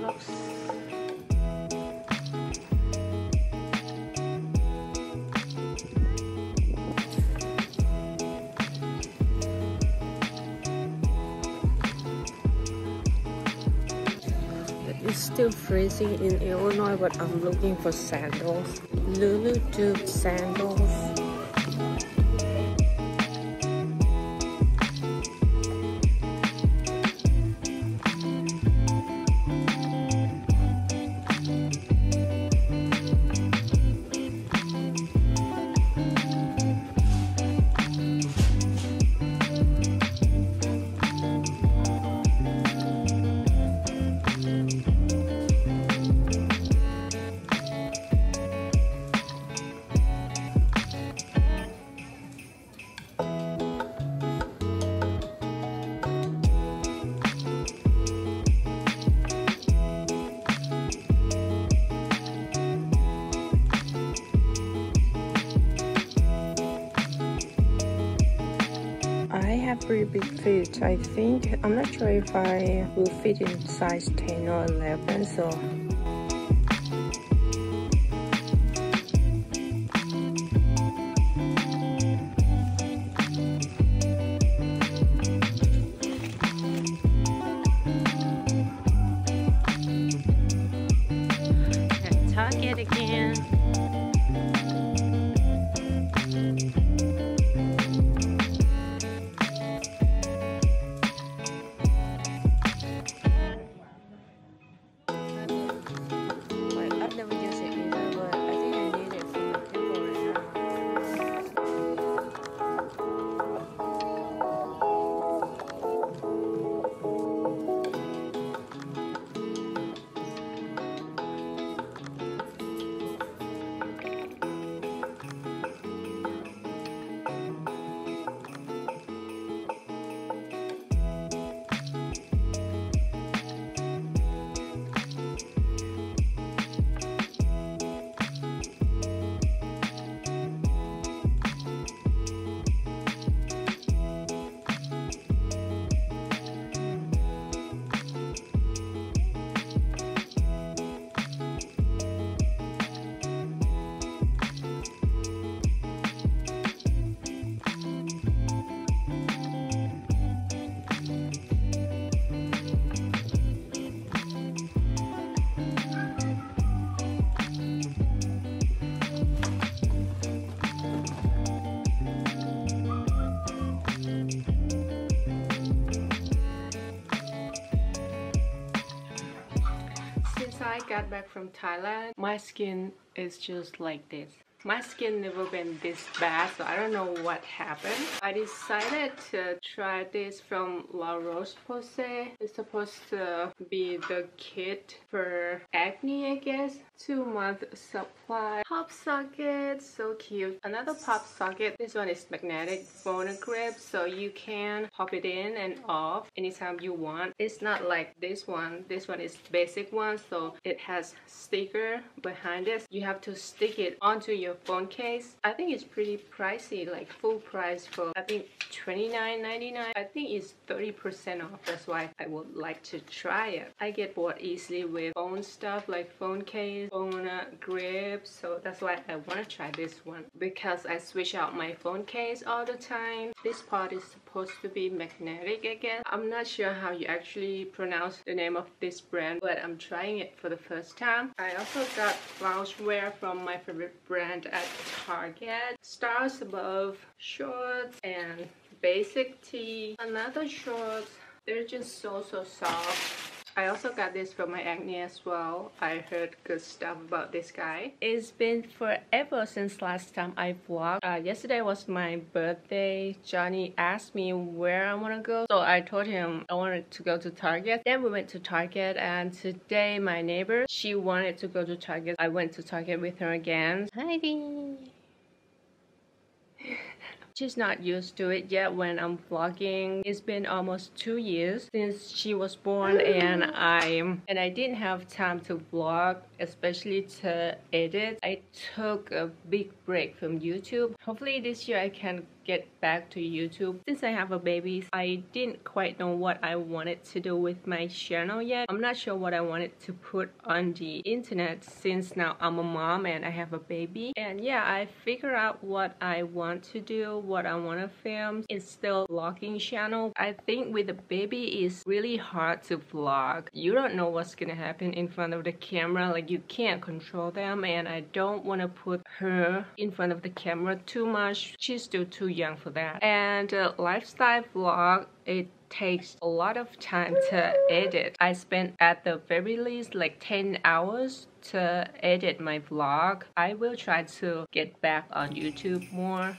looks. It's still freezing in Illinois, but I'm looking for sandals. Lulu Tube sandals. Pretty big feet. I think, I'm not sure if I will fit in size 10 or 11, so I got back from Thailand, my skin is just like this. My skin never been this bad, so I don't know what happened. I decided to try this from La Roche-Posay. It's supposed to be the kit for acne, I guess. Two month supply. Pop socket, so cute. Another pop socket. This one is magnetic phone grip, so you can pop it in and off anytime you want. It's not like this one. This one is basic one, so it has sticker behind it. You have to stick it onto your your phone case. I think it's pretty pricey, like full price for I think $29.99. I think it's 30% off. That's why I would like to try it. I get bored easily with phone stuff like phone case, phone uh, grip. So that's why I want to try this one because I switch out my phone case all the time. This part is supposed to be magnetic again. I'm not sure how you actually pronounce the name of this brand, but I'm trying it for the first time. I also got loungewear from my favorite brand at Target. Stars above shorts and basic tee. Another shorts. They're just so so soft. I also got this for my acne as well. I heard good stuff about this guy. It's been forever since last time I vlogged. Uh, yesterday was my birthday. Johnny asked me where I want to go. So I told him I wanted to go to Target. Then we went to Target and today my neighbor, she wanted to go to Target. I went to Target with her again. Heidi! She's not used to it yet when I'm vlogging. It's been almost two years since she was born mm. and I and I didn't have time to vlog especially to edit. I took a big break from YouTube. Hopefully this year I can get back to YouTube. Since I have a baby, I didn't quite know what I wanted to do with my channel yet. I'm not sure what I wanted to put on the internet since now I'm a mom and I have a baby. And yeah, I figured out what I want to do, what I want to film. It's still vlogging channel. I think with a baby it's really hard to vlog. You don't know what's gonna happen in front of the camera. Like you can't control them and I don't want to put her in front of the camera too much. She's still too young young for that. And uh, lifestyle vlog, it takes a lot of time to edit. I spent at the very least like 10 hours to edit my vlog. I will try to get back on YouTube more.